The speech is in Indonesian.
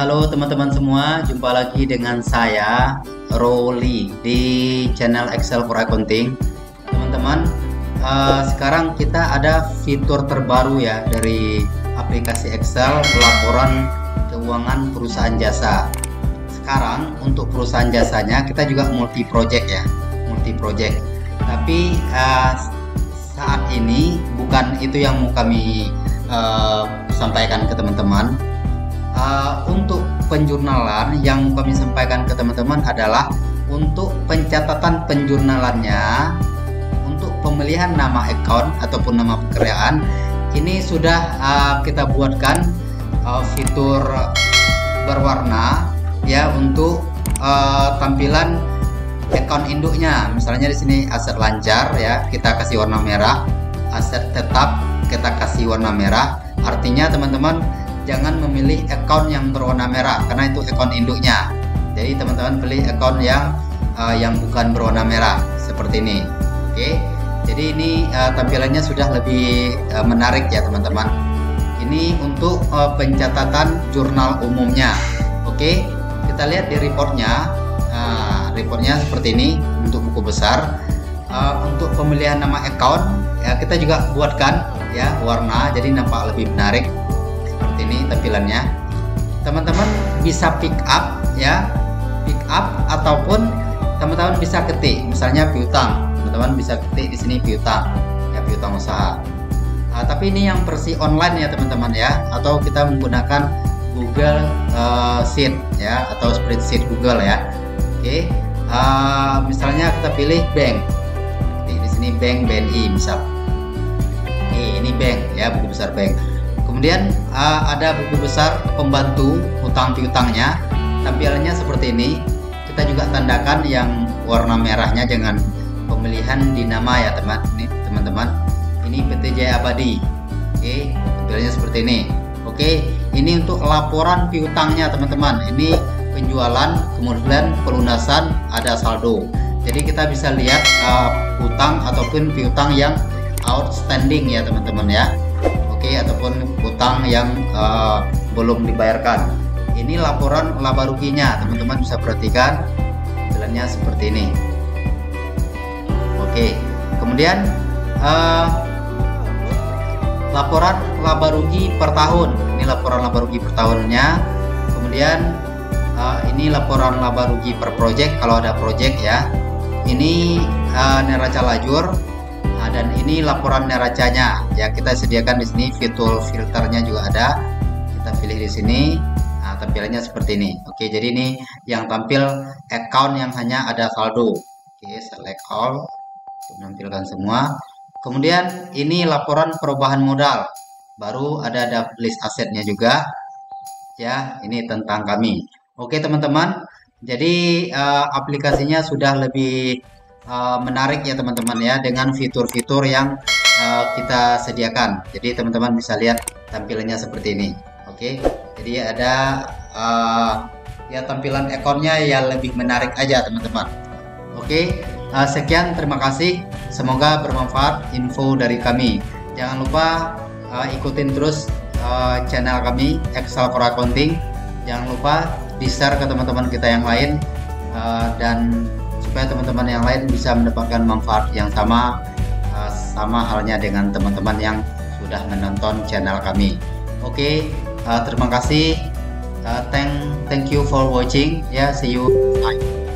halo teman-teman semua, jumpa lagi dengan saya Roli di channel Excel for Accounting. Teman-teman, uh, sekarang kita ada fitur terbaru ya dari aplikasi Excel laporan keuangan perusahaan jasa. Sekarang untuk perusahaan jasanya kita juga multi project ya, multi project. Tapi uh, saat ini bukan itu yang mau kami uh, sampaikan ke teman-teman uh, untuk penjurnalan yang kami sampaikan ke teman-teman adalah untuk pencatatan penjurnalannya untuk pemilihan nama account ataupun nama pekerjaan ini sudah uh, kita buatkan uh, fitur berwarna ya untuk uh, tampilan account induknya. Misalnya di sini aset lancar ya kita kasih warna merah. Aset tetap kita kasih warna merah. Artinya teman-teman jangan memilih account yang berwarna merah karena itu account induknya. Jadi teman-teman pilih account yang uh, yang bukan berwarna merah seperti ini. Oke jadi ini uh, tampilannya sudah lebih uh, menarik ya teman-teman. Ini untuk uh, pencatatan jurnal umumnya. Oke kita lihat di reportnya. Uh, reportnya seperti ini untuk buku besar. Uh, untuk pemilihan nama account ya kita juga buatkan ya warna jadi nampak lebih menarik ini tampilannya. Teman-teman bisa pick up ya pick up ataupun teman-teman bisa ketik. Misalnya piutang teman-teman bisa ketik di sini piutang ya piutang usaha. Uh, tapi ini yang versi online ya teman-teman ya. Atau kita menggunakan Google uh, Sheet ya atau spreadsheet Google ya. Oke okay. uh, misalnya kita pilih bank. Di sini bank BNI misal. Ini bank ya buku besar bank kemudian uh, ada buku besar pembantu hutang piutangnya. Tampilannya seperti ini. Kita juga tandakan yang warna merahnya dengan pemilihan di nama ya teman ini teman-teman. Ini PT Jaya Abadi. Oke tampilannya seperti ini. Oke ini untuk laporan piutangnya teman-teman. Ini penjualan kemudian pelunasan ada saldo. Jadi kita bisa lihat uh, hutang ataupun piutang yang outstanding ya teman-teman ya oke ataupun utang yang uh, belum dibayarkan. Ini laporan laba ruginya teman-teman bisa perhatikan jalannya seperti ini. Oke kemudian uh, laporan laba rugi per tahun. Ini laporan laba rugi per tahunnya. Kemudian uh, ini laporan laba rugi per project kalau ada project ya. Ini uh, neraca lajur Nah, dan ini laporan neracanya ya kita sediakan di sini fitur filternya juga ada. Kita pilih di sini. Nah, tampilannya seperti ini. Oke, jadi ini yang tampil account yang hanya ada saldo. Oke, select all menampilkan semua. Kemudian ini laporan perubahan modal. Baru ada ada list asetnya juga. Ya, ini tentang kami. Oke, teman-teman. Jadi uh, aplikasinya sudah lebih uh, menarik ya teman-teman ya dengan fitur-fitur yang uh, kita sediakan. Jadi teman-teman bisa lihat tampilannya seperti ini. Oke. Jadi ada uh, ya tampilan ekornya yang lebih menarik aja teman-teman. Oke. Uh, sekian terima kasih. Semoga bermanfaat info dari kami. Jangan lupa uh, ikutin terus uh, channel kami Excel for Accounting. Jangan lupa di-share ke teman-teman kita yang lain uh, dan supaya teman-teman yang lain bisa mendapatkan manfaat yang sama uh, sama halnya dengan teman-teman yang sudah menonton channel kami. Oke, okay, uh, terima kasih. Uh, thank thank you for watching. Ya, yeah, see you. Bye.